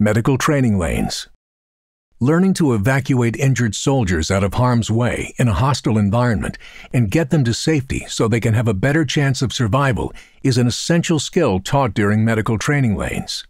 Medical Training Lanes. Learning to evacuate injured soldiers out of harm's way in a hostile environment and get them to safety so they can have a better chance of survival is an essential skill taught during medical training lanes.